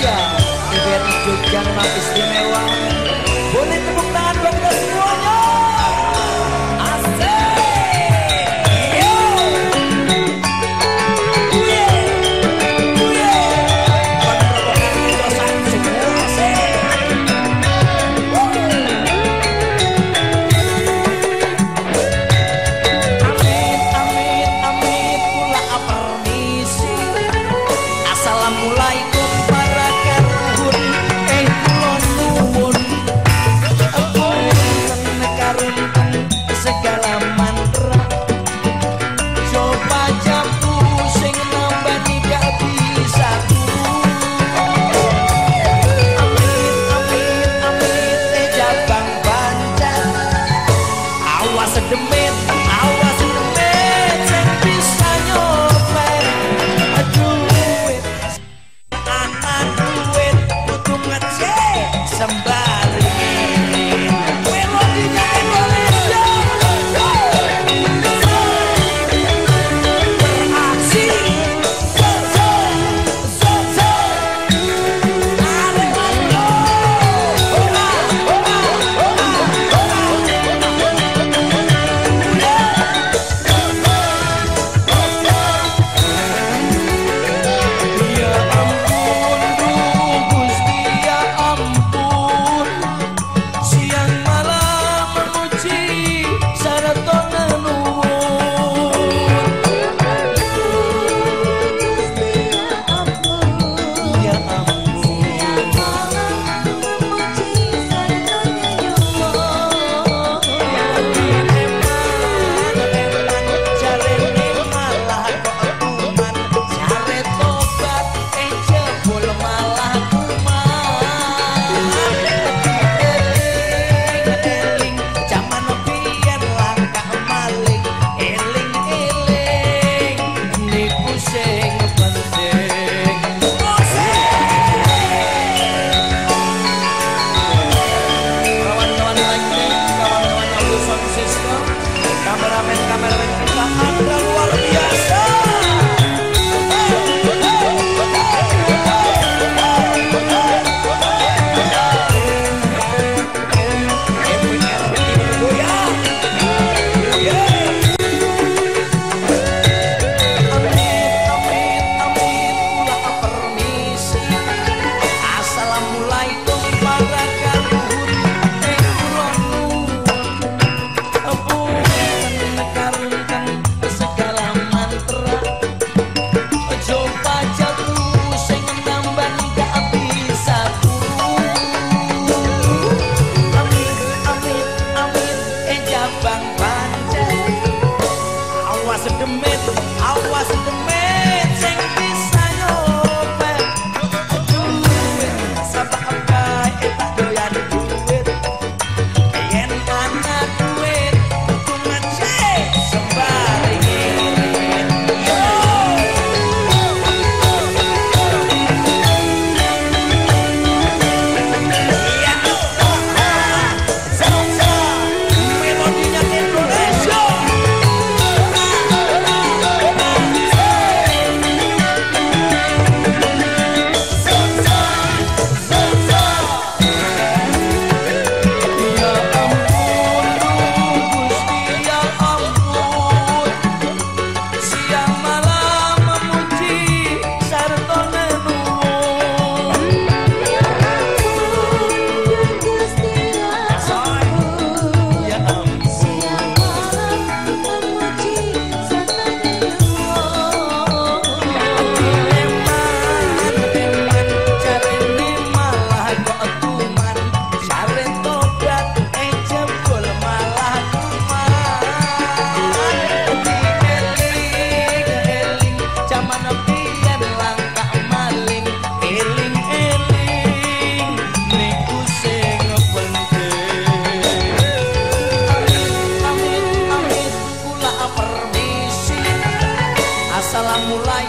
Indonesia. TVRI Jogja memang Boleh tepuk tangan kita semuanya. Assalamualaikum warahmatullahi